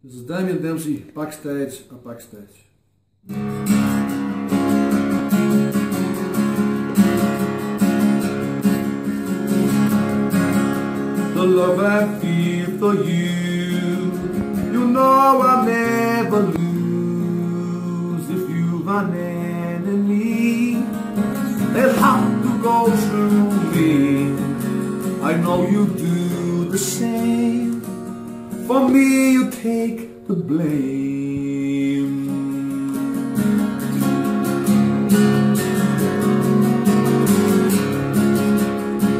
This is Damien Dempsey backstage at backstage. The love I feel for you, you know I'll never lose. If you've an enemy, they'll have to go through me. I know you do the same. For me, you take the blame.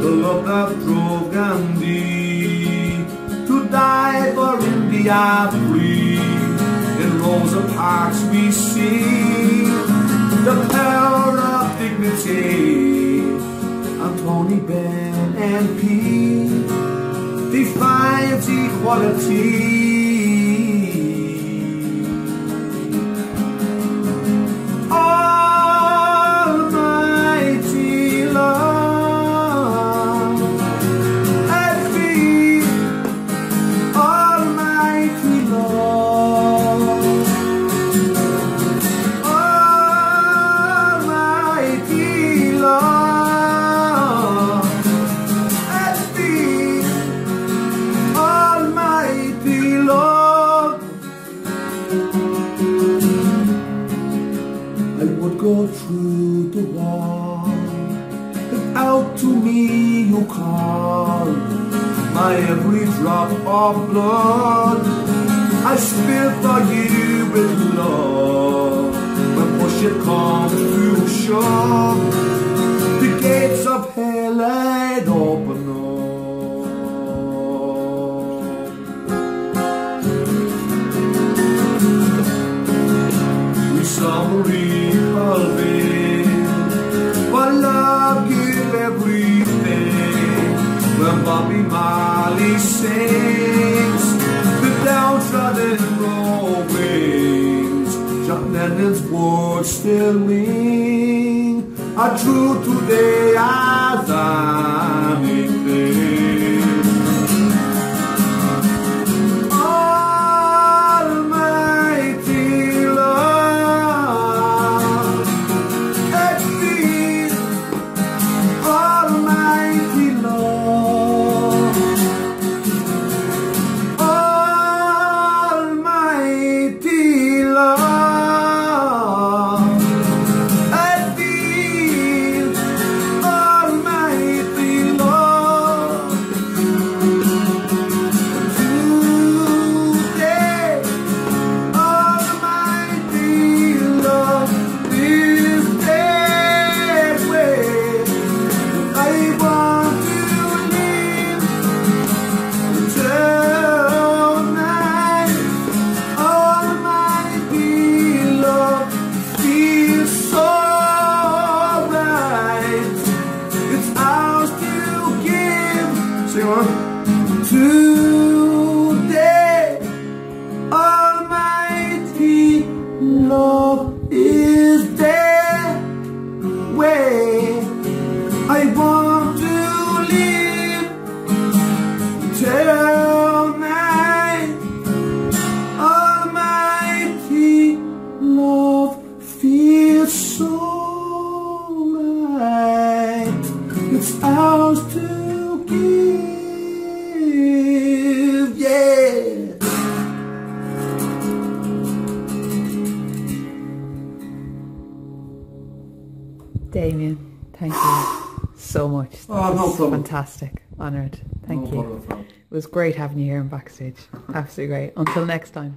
The love that drove Gandhi to die for India free. In Rosa Parks we see the power of dignity. And Tony Benn MP defines equality. Through the wall If out to me you call. My every drop of blood I spill for you with love. When push it comes to shove The gates of hell I'd open When Bobby Marley sings. The downtrodden rovings John Lennon's words still ring. Are true today as anything give. Sing Damien, thank you so much. That Oh, no problem. Fantastic. Honoured. Thank No you. problem. It was great having you here on backstage. Absolutely great. Until next time.